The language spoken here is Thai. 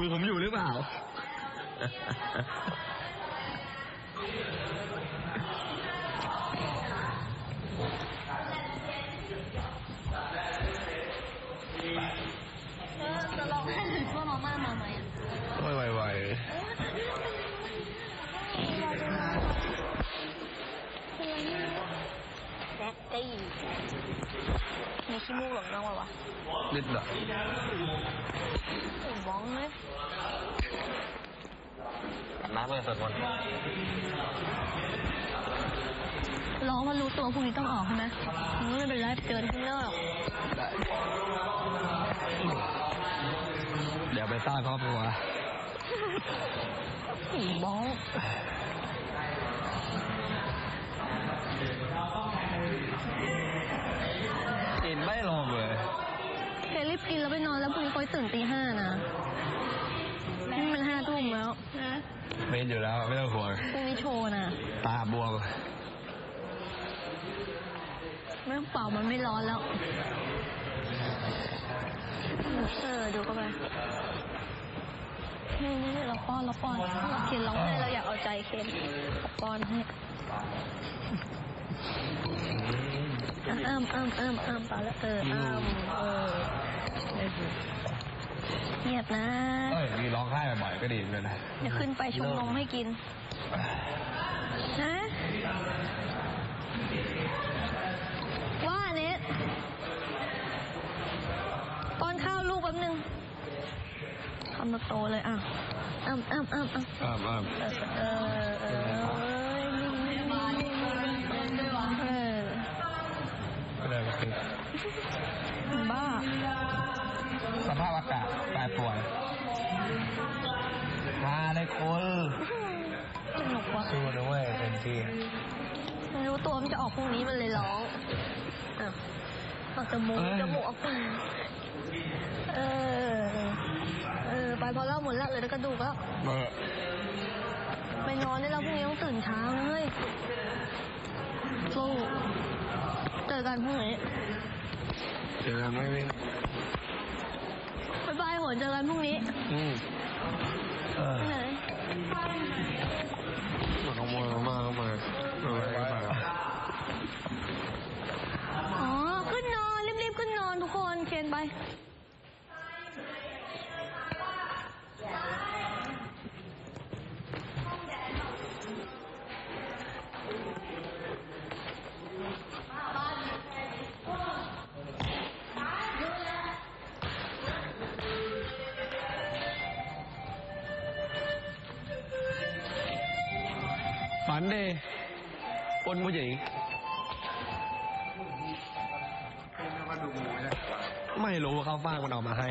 ดูผมอยู่หรือเปล่า มีขี้มูกหลงน้องวะวะๆนิดหน่อยโอ้บ้องเลยน้ำเมื่อสดวันร้องมันรู้ตัวพรุ่งนี้ต้องออกใช่ไหมมันไม่เป็นไรเจอข้างนอกเดี๋ยวไปสร้างครอบครัวโอ้ บ้องกินไม่ลงเลยเครีบกินแล้วไปนอนแล้วพรุ่งนี้ค่อยตื่นตีห้านะนี่มันห้าทุ่มแล้วนะเมนอยู่แล้วไม่ต้องห่วงพรุ่งนี้โชว์นะตาบวมไม่ต้องเป่ามันไม่ร้อนแล้วเออดูเข้าไปนี่นี่เราป้อนเราป้อนเคนร้องไห้เราอยากเอาใจเคนป้อนให้ อะอ้ามอ้ามอ้ามอ้ามไปแล้วเอออ้ามเออเงียบนะเอ้ยมีร้องไห้บ่อยๆก็ดีเหมือนกันนะเดี๋ยวขึ้นไปชงนมให้กินนะว่าเน็ตป้อนข้าวลูกแป๊บนึงคำโตๆเลยอะอ้ำอ้ำอ้ำอ้ำอ้ามอ้ามเออเออเออ บ้า สภาพอากาศแปรปรวนพาได้คนสนุกว่ะสู้นะเว้ยเต็มที่มันรู้ตัวมันจะออกพรุ่งนี้มันเลยร้องอะออกจมูกจมูกออกปากเออ เออ ไปพอเล่าหมดแล้วเหลยแต่กระดูกแล้ว เบอร์ไปนอนได้แล้วพรุ่งนี้ต้องตื่นเช้านะเฮ้ยสู้เจ อกันพรุ่งนี้เจอกันไหมพี่บ๊ายบายโหนเจอกันพรุ่งนี้ อืมเออที่ไหนมาขโมยมาเข้ามาเออเข้ามาอ๋อ ขึ้นนอน รีบๆ ขึ้นนอนทุกคนเคนไป ฝันดีปนผู้หญิงไม่รู้ว่าเขาฟางมันออกมาให้